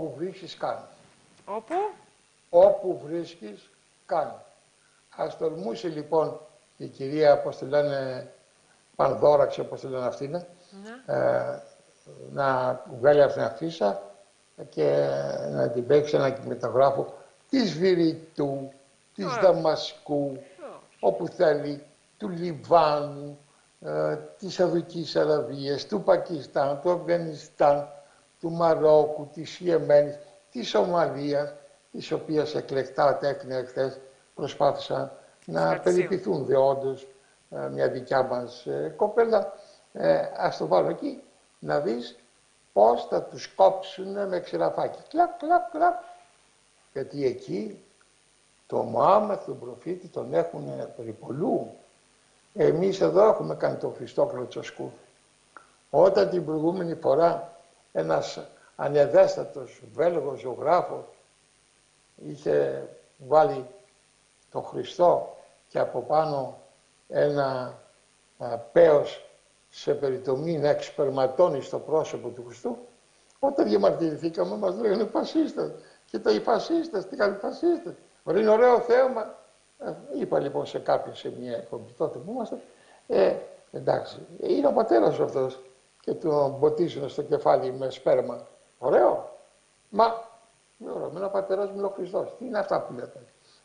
Όπου βρίσκεις κάνει. Όπου; Όπου βρίσκεις κάνει. Ας τολμούσε λοιπόν η κυρία, πώς τη λένε, Πανδόραξη, όπως τη λένε αυτήν, Ναι. ε, να βγάλει αυτήν την αφίσα και να την παίξει ένα κινηματογράφο της Βηρητού, της Ωραία. Δαμασκού, Ω, όπου θέλει, του Λιβάνου, ε, της Σαουδικής Αραβίας, του Πακιστάν, του Αφγανιστάν, του Μαρόκου, της Ιεμένης, της Σομαλίας, της οποίας εκλεκτά τέκνη εχθές προσπάθησαν να Ευχαριστώ. περιποιηθούν δεόντως ε, μια δικιά μας ε, κοπέλα. Ε, ας το βάλω εκεί, να δεις πώς θα τους κόψουν με ξηραφάκι. Κλαπ, κλαπ, κλαπ. Γιατί εκεί το Μωάμεθ, τον προφήτη, τον έχουν περιπολού. Εμείς εδώ έχουμε κάνει τον Χριστό κλωτσοσκούφι. Όταν την προηγούμενη φορά ένας ανεδέστατος Βέλγος ζωγράφος είχε βάλει τον Χριστό και από πάνω ένα α, πέος σε περιτομή να εξπερματώνει στο πρόσωπο του Χριστού, όταν διαμαρτυρηθήκαμε μας λέγανε φασίστες. Και τα οι φασίστες, τι κάνουν οι φασίστες. Ωραία, είναι ωραίο θέαμα. Ε, είπα λοιπόν σε κάποιον σε μια εκπομπή τότε που είμαστε, ε, εντάξει, είναι ο πατέρας αυτός και τον ποτίζουν στο κεφάλι με σπέρμα. Ωραίο. Μα, είναι ωραίο, με ένα πατέρας μου είναι ο Χριστός. Τι είναι αυτά που λέτε.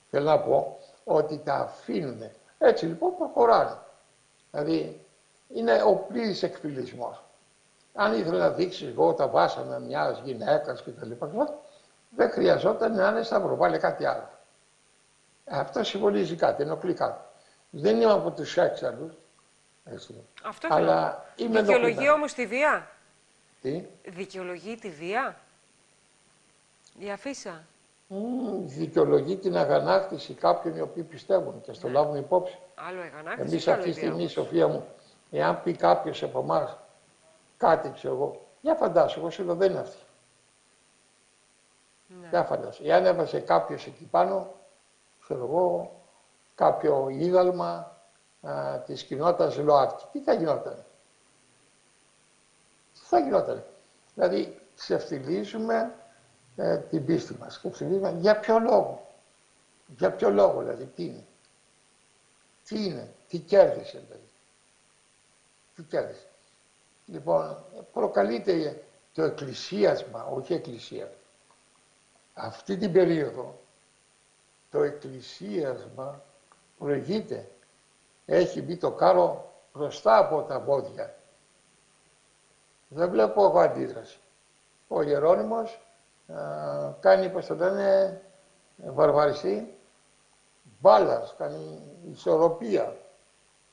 Θέλω να πω ότι τα αφήνουν. Έτσι λοιπόν προχωράνε. Δηλαδή είναι ο πλήρης εκφυλισμός. Αν ήθελες να δείξεις εγώ τα βάσανα μιας γυναίκας κτλ. Δεν χρειαζόταν να είναι σταυροβάλει κάτι άλλο. Αυτό συμβολίζει κάτι, ενοχλεί κάτι. Δεν είμαι από τους έξαλλου. Αυτό Αλλά θέλω. είμαι Δικαιολογεί ενοχλημένο. όμως τη βία. Τι; Δικαιολογεί τη βία. Η αφίσα. Μμμ, δικαιολογεί την αγανάκτηση κάποιων οι οποίοι πιστεύουν και στο λάβουν υπόψη. Άλλο εγανάκτηση. Εμείς και άλλο αυτή η τη βία στιγμή, όμως. Σοφία μου, εάν πει κάποιος από εμάς κάτι, ξέρω εγώ, για φαντάσου, εγώ σου λέω δεν είναι αυτή. Ναι. Για φαντάσου. Εάν έβαζε κάποιος εκεί πάνω, ξέρω εγώ, κάποιο ίδαλμα α, της κοινότητας ΛΟΑΤΚΙ, τι θα γινόταν. Τι θα γινόταν. Δηλαδή, ξεφτιλίζουμε ε, την πίστη μας. Ξεφτιλίζουμε για ποιο λόγο; Για ποιο λόγο, δηλαδή, τι είναι; Τι είναι, τι κέρδισε, δηλαδή; Τι κέρδισε; Λοιπόν, προκαλείται το εκκλησίασμα, όχι εκκλησία. Αυτή την περίοδο το εκκλησίασμα προηγείται. Έχει μπει το κάρο μπροστά από τα πόδια. Δεν βλέπω εγώ αντίδραση. Ο Γερόνυμος α, κάνει, πώς το λένε, βαρβαριστή, μπάλας, κάνει ισορροπία.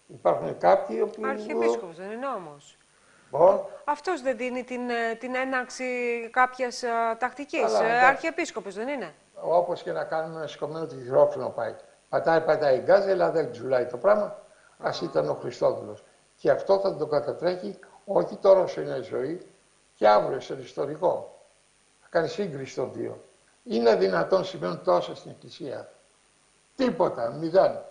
Υπάρχουν κάποιοι που... Αρχιεπίσκοπος δεν είναι όμως. Ω, Αυτός δεν δίνει την, ε, την έναξη κάποιας α, τακτικής. Καλά, Ε, εντάξει. Αρχιεπίσκοπος δεν είναι. όπως και να κάνουμε ένα σηκωμένο το χειρόφρενο πάει. Πατάει, πατάει γκάζ, αλλά δεν τζουλάει το πράγμα. Ας ήταν ο Χριστόδουλος. Και αυτό θα τον κατατρέχει όχι τώρα όσο είναι ζωή και αύριο σε ιστορικό. Θα κάνει σύγκριση των δύο. Είναι δυνατόν σημαίνουν τόσα στην Εκκλησία. Τίποτα, μηδέν.